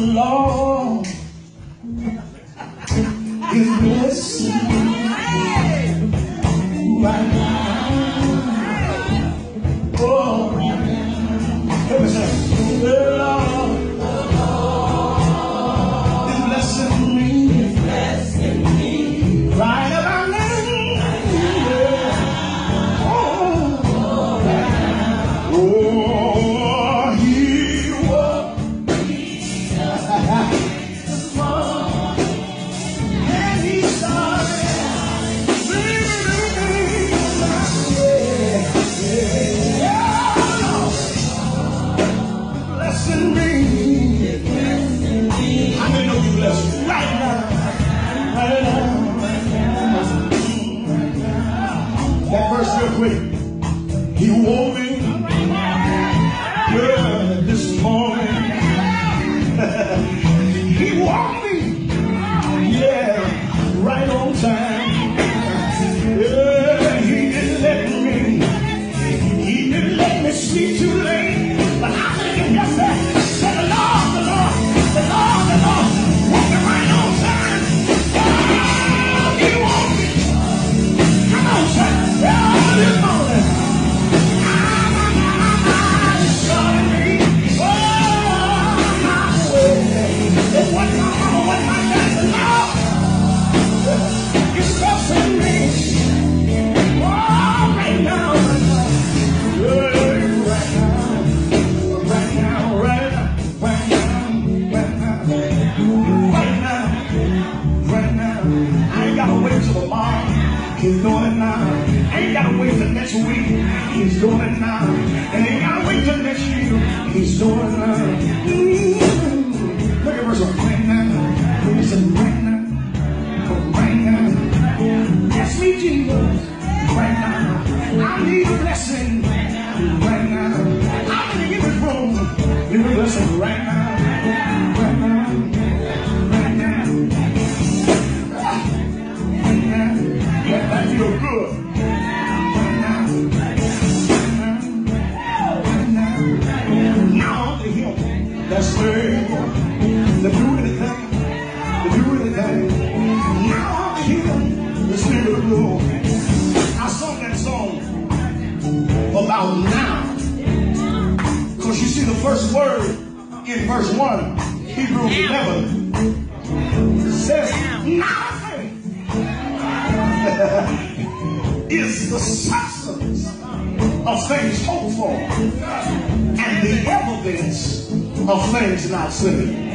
Lord is blessing right now? Right now. That verse real quick. He me this morning. he me. Yeah, right on time. Yeah, he didn't let me. He didn't let me sleep too late. He's doing it now. I ain't gotta wait till bar. He's going now. I ain't gotta wait till next week. He's doing it now. And ain't gotta wait till next year. He's doing it now. Mm. Look at verse one. Right now. He said, right now. Right now. Bless me, Jesus. Right now. I need a blessing. Right now. I'm give it room. Me a blessing right now. That's able to do anything, to do anything. Now to him the spirit of the Lord. I sung that song about now. Because you see the first word in verse 1, Hebrews 11, says, now is the substance of things hoped for and the evidence of things not seen.